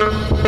Thank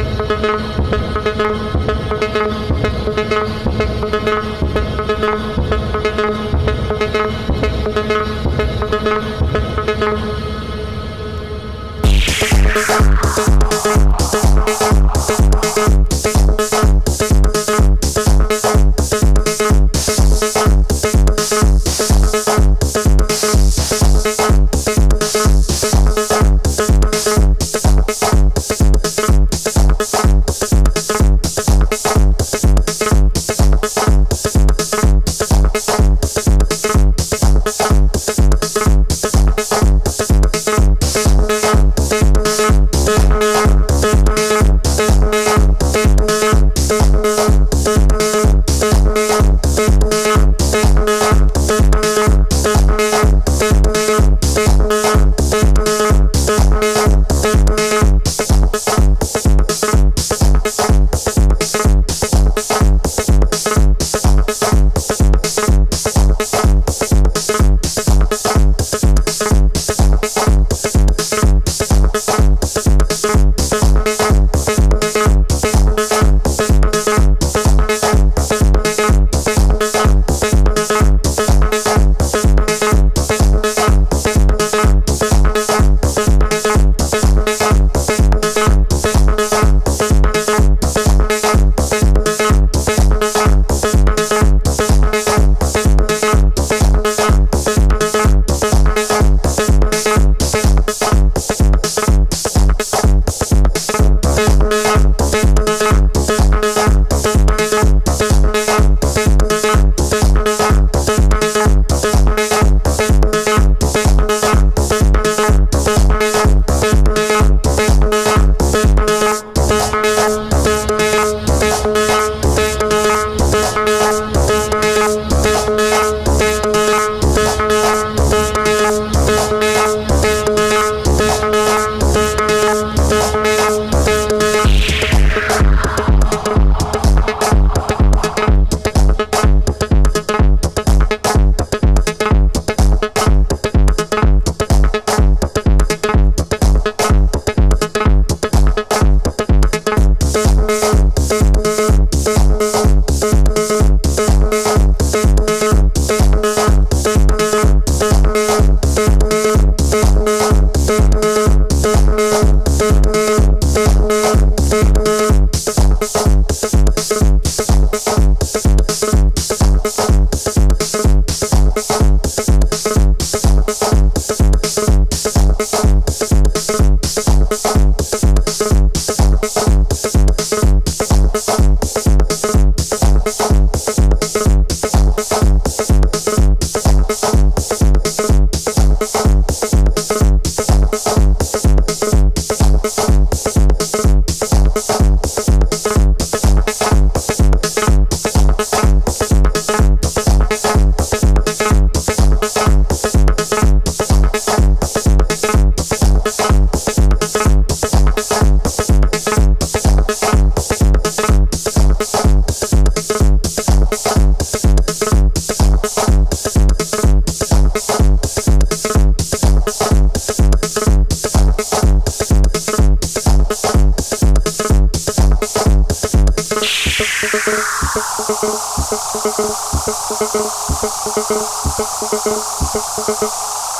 すいません。